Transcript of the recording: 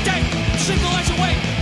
okay, simple as a way,